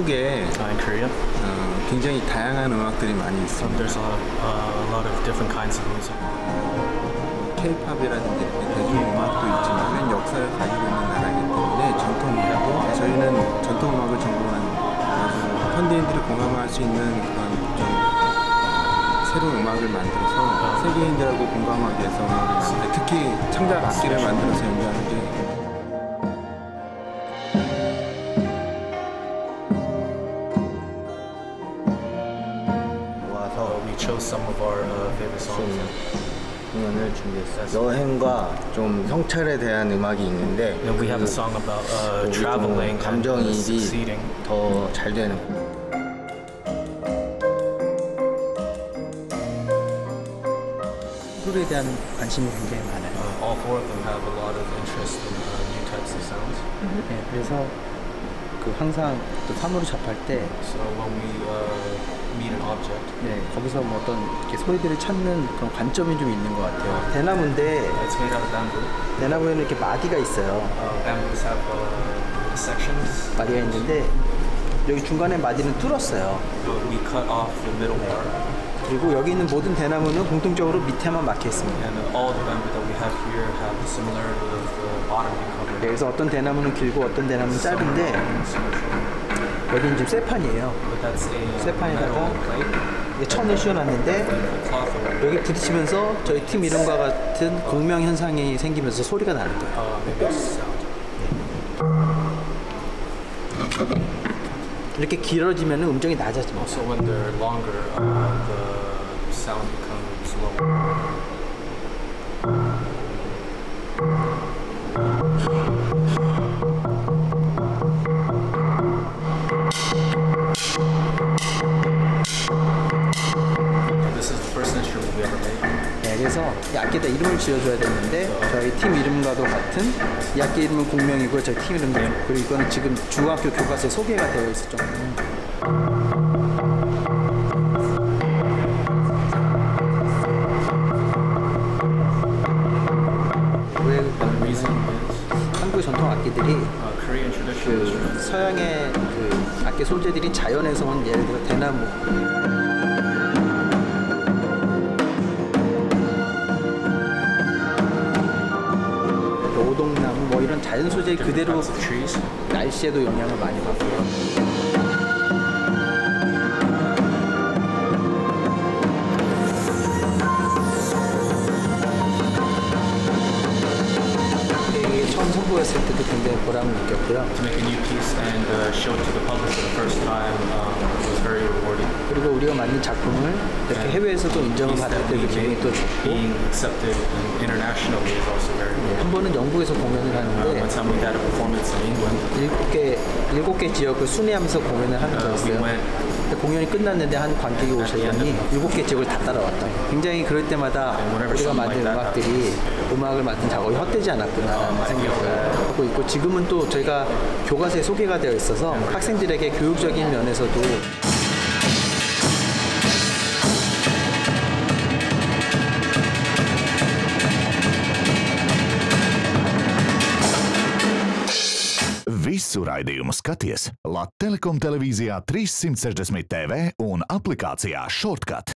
한국에 uh, in Korea. 어, 굉장히 다양한 음악들이 많이 Um, 있습니다. there's a, uh, a lot of different kinds of music. K-팝이라든지 이렇게 대중음악도 있지만 역사를 가지고 있는 나라이기 때문에 전통음악도 저희는 전통음악을 전공한 아주 현대인들이 공감할 수 있는 그런 좀 새로운 음악을 만들어서 세계인들하고 공감하기 위해서 특히 창작 악기를 만들어서 연주하는 게 chose some of our uh, favorite songs. 공연을 준비했어요. 여행과 좀 성찰에 대한 음악이 있는데 And we have a song about uh, 좀 traveling and uh, 감정이입이 succeeding. 더 잘 되는 소리에 대한 관심이 굉장히 많아요. Uh, all four of them have a lot of interest in uh, new types of sounds. 네, 그래서 그 항상 또 사물을 접할 때 So when we uh, meet an object, 네, 거기서 뭐 어떤 이렇게 소리들을 찾는 그런 관점이 좀 있는 것 같아요. 대나무인데 it's made out of bamboo. 대나무에는 이렇게 마디가 있어요. Uh, bamboos have uh, sections. 마디가 있는데 여기 중간에 마디는 뚫었어요. But we cut off the middle part, 그리고 여기 있는 모든 대나무는 공통적으로 밑에만 막혀 있습니다. 네, 그래서 어떤 대나무는 길고 어떤 대나무는 짧은데 여기는 지금 uh, plate, 이게 천을 씌워놨는데. 여기 부딪히면서 저희 팀 이름과 같은 공명 현상이 생기면서 소리가 나는 거예요. Uh. 이렇게 길어지면 음정이 낮아집니다. Also, when they're longer, uh, the sound becomes lower. 네, 이 악기에다 이름을 지어줘야 되는데 저희 팀 이름과도 같은 이 악기 이름은 공명이고요. 저희 팀 이름도 그리고 이거는 지금 중학교 교과서에 소개가 되어 있을 정도로 한국 전통 악기들이 traditional 그. 서양의 그 악기 소재들이 자연에서 온 예를 들어 대나무 오동나무 뭐 이런 자연 소재 그대로. 날씨에도 영향을 많이 받고요. 처음 선보였을 때도 굉장히 보람을 느꼈고요. To make a new piece and uh, show it to the public for the first time um, was very rewarding. 그리고 우리가 만든 작품을 이렇게 해외에서도 인정을 받을 때도 기분이 또 좋고 네. 한 번은 영국에서 공연을 Uh, 하는데. 일곱 개 일곱 개 지역을 순회하면서 공연을 하는 Uh, 거였어요. 공연이 끝났는데 한 관객이 오셨더니 일곱 개 지역을 다 따라왔다. 굉장히 그럴 때마다 우리가 만든 음악들이 음악을 만든 작업이 헛되지 않았구나라는 생각을 하고 있고 지금은 또 저희가 교과서에 소개가 되어 있어서 학생들에게 교육적인 면에서도 Visu raidījumu skaties Latvijas Telekom televīzijā 360 TV un aplikācijā Shortcut.